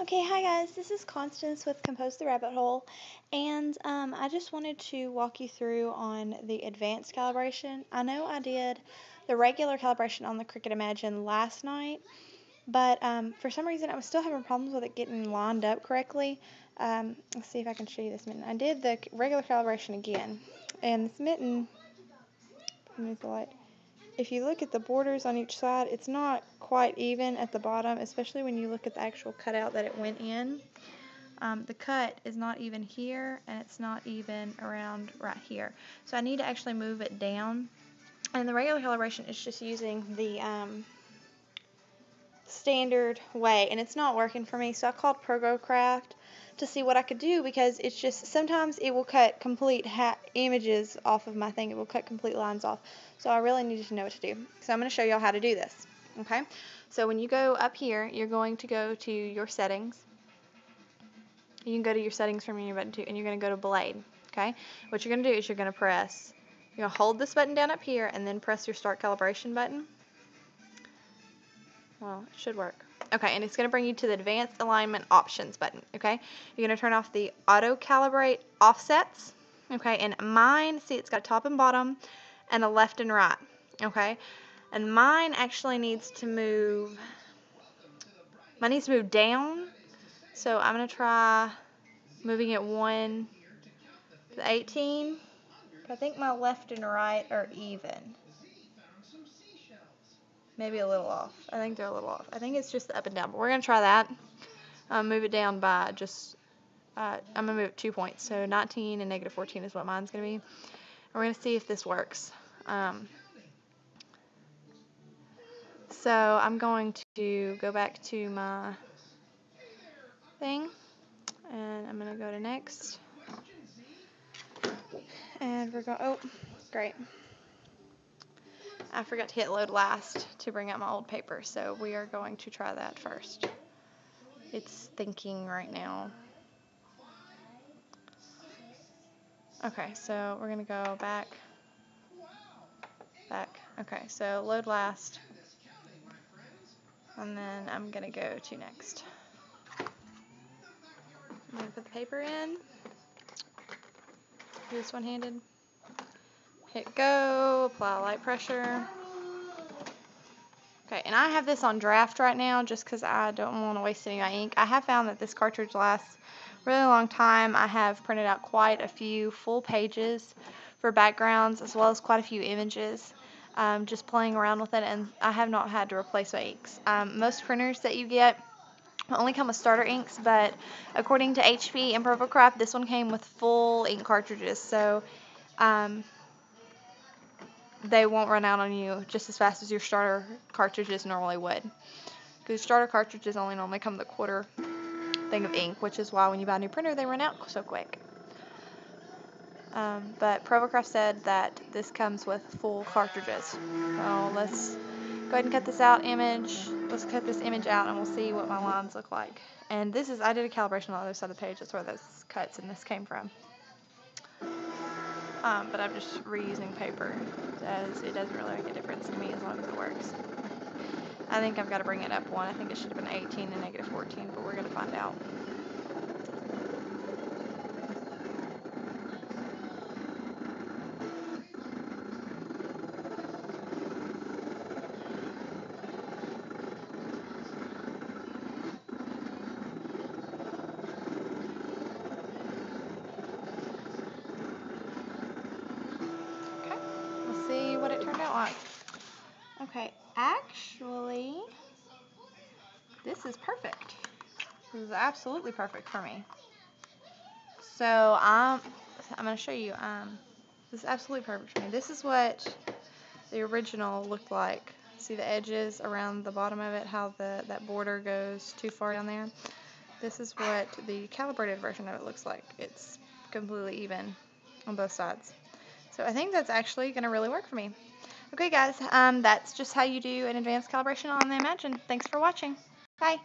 Okay, hi guys, this is Constance with Compose the Rabbit Hole, and um, I just wanted to walk you through on the advanced calibration. I know I did the regular calibration on the Cricut Imagine last night, but um, for some reason I was still having problems with it getting lined up correctly. Um, let's see if I can show you this mitten. I did the regular calibration again, and this mitten, move the light, if you look at the borders on each side, it's not quite even at the bottom, especially when you look at the actual cutout that it went in. Um, the cut is not even here, and it's not even around right here. So I need to actually move it down. And the regular calibration is just using the um, standard way, and it's not working for me. So I called Provocraft to see what I could do because it's just sometimes it will cut complete images off of my thing. It will cut complete lines off. So I really needed to know what to do. So I'm going to show y'all how to do this. Okay. So when you go up here, you're going to go to your settings. You can go to your settings from your button too, and you're going to go to blade. Okay. What you're going to do is you're going to press, you're going to hold this button down up here and then press your start calibration button. Well, it should work. Okay, and it's going to bring you to the Advanced Alignment Options button, okay? You're going to turn off the Auto Calibrate Offsets, okay? And mine, see, it's got a top and bottom and a left and right, okay? And mine actually needs to move, mine needs to move down, so I'm going to try moving it 1 to 18. I think my left and right are even maybe a little off. I think they're a little off. I think it's just up and down, but we're going to try that. Um, move it down by just, uh, I'm going to move it two points. So 19 and negative 14 is what mine's going to be. And we're going to see if this works. Um, so I'm going to go back to my thing, and I'm going to go to next. And we're going, oh, great. I forgot to hit load last to bring out my old paper, so we are going to try that first. It's thinking right now. Okay, so we're going to go back, back. Okay, so load last, and then I'm going to go to next. I'm going to put the paper in. Do this one-handed. Hit go, apply light pressure. Okay, and I have this on draft right now just because I don't want to waste any of my ink. I have found that this cartridge lasts really long time. I have printed out quite a few full pages for backgrounds as well as quite a few images. Um, just playing around with it and I have not had to replace my inks. Um, most printers that you get only come with starter inks, but according to HP and Provocraft, this one came with full ink cartridges. So um, they won't run out on you just as fast as your starter cartridges normally would. Because starter cartridges only normally come with a quarter thing of ink, which is why when you buy a new printer, they run out so quick. Um, but Provocraft said that this comes with full cartridges. So let's go ahead and cut this out image. Let's cut this image out and we'll see what my lines look like. And this is, I did a calibration on the other side of the page. That's where those cuts and this came from. Um, but I'm just reusing paper as it doesn't really make a difference to me as long as it works. I think I've got to bring it up one. I think it should have been 18 and negative 14, but we're going to find out. what it turned out like. Okay, actually, this is perfect. This is absolutely perfect for me. So I'm, I'm going to show you. Um, this is absolutely perfect for me. This is what the original looked like. See the edges around the bottom of it, how the that border goes too far down there. This is what the calibrated version of it looks like. It's completely even on both sides. So I think that's actually going to really work for me. Okay guys, um, that's just how you do an advanced calibration on the Imagine. Thanks for watching. Bye.